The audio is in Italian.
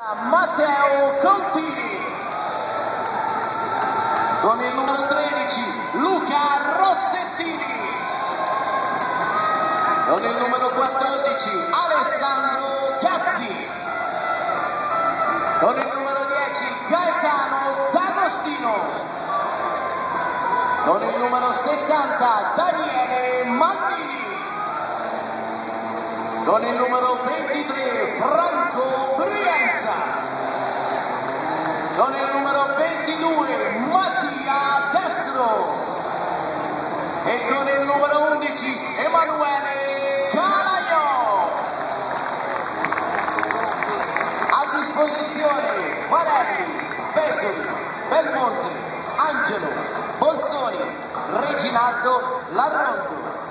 Matteo Conti. Con il numero 13 Luca Rossettini. Con il numero 14 Alessandro Cazzi. Con il numero 10 Gaetano D'Agostino. Con il numero 70 Daniele Maldini. Con il numero 23 Franco con il numero 22 Mattia Destro e con il numero 11 Emanuele Calaio. A disposizione Valeri, Pesoli, Belmonte, Angelo, Bolsoni, Reginaldo Ladrondo